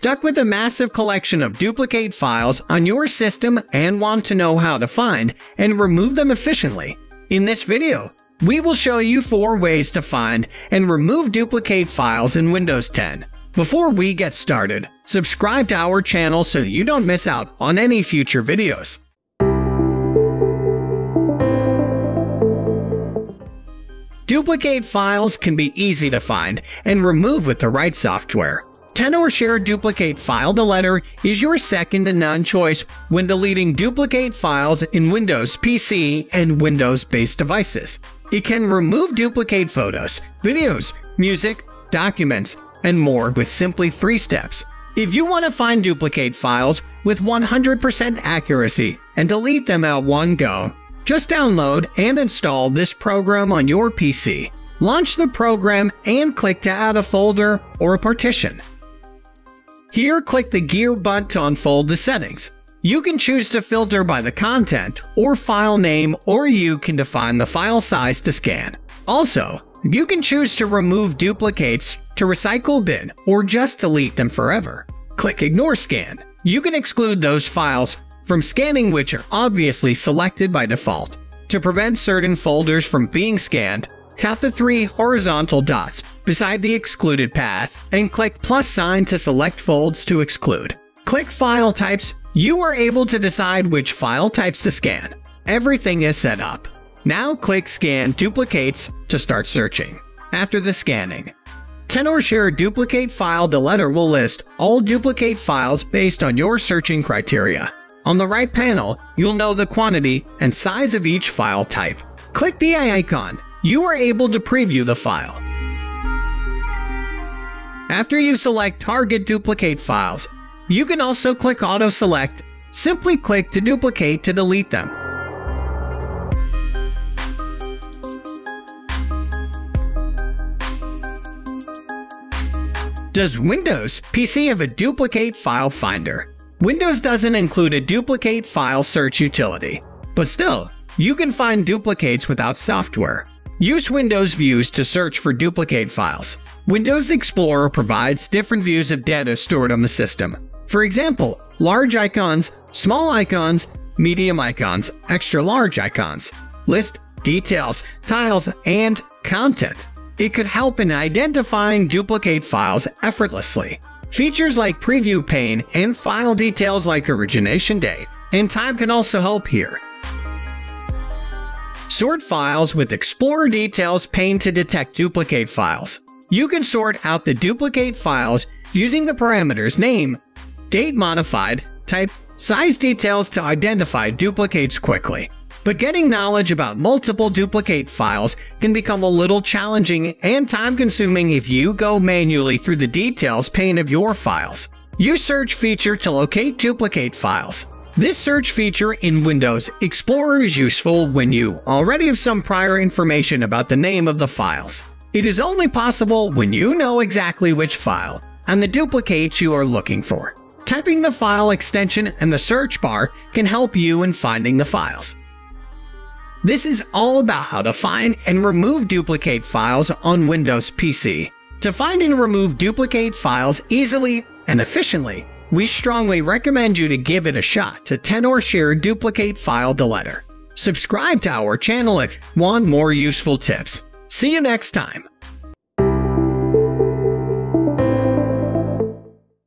stuck with a massive collection of duplicate files on your system and want to know how to find and remove them efficiently. In this video, we will show you 4 ways to find and remove duplicate files in Windows 10. Before we get started, subscribe to our channel so you don't miss out on any future videos. Duplicate files can be easy to find and remove with the right software. Tenorshare Duplicate File Deleter is your second to none choice when deleting duplicate files in Windows PC and Windows-based devices. It can remove duplicate photos, videos, music, documents, and more with simply three steps. If you want to find duplicate files with 100% accuracy and delete them at one go, just download and install this program on your PC. Launch the program and click to add a folder or a partition. Here, click the gear button to unfold the settings. You can choose to filter by the content or file name or you can define the file size to scan. Also, you can choose to remove duplicates to recycle bin or just delete them forever. Click Ignore Scan. You can exclude those files from scanning which are obviously selected by default. To prevent certain folders from being scanned, tap the three horizontal dots beside the excluded path and click plus sign to select folds to exclude. Click File Types. You are able to decide which file types to scan. Everything is set up. Now click Scan Duplicates to start searching. After the scanning, Tenorshare Duplicate File Deleter will list all duplicate files based on your searching criteria. On the right panel, you'll know the quantity and size of each file type. Click the eye icon. You are able to preview the file. After you select Target Duplicate Files, you can also click Auto Select. Simply click to duplicate to delete them. Does Windows PC have a duplicate file finder? Windows doesn't include a duplicate file search utility, but still, you can find duplicates without software. Use Windows Views to search for duplicate files. Windows Explorer provides different views of data stored on the system. For example, large icons, small icons, medium icons, extra large icons, list, details, tiles, and content. It could help in identifying duplicate files effortlessly. Features like preview pane and file details like origination date and time can also help here. Sort files with Explorer Details pane to detect duplicate files. You can sort out the duplicate files using the parameters name, date modified, type, size details to identify duplicates quickly. But getting knowledge about multiple duplicate files can become a little challenging and time-consuming if you go manually through the details pane of your files. Use Search feature to locate duplicate files. This search feature in Windows Explorer is useful when you already have some prior information about the name of the files. It is only possible when you know exactly which file and the duplicates you are looking for. Typing the file extension in the search bar can help you in finding the files. This is all about how to find and remove duplicate files on Windows PC. To find and remove duplicate files easily and efficiently, we strongly recommend you to give it a shot to Tenorshare Duplicate File Deleter. Subscribe to our channel if want more useful tips. See you next time.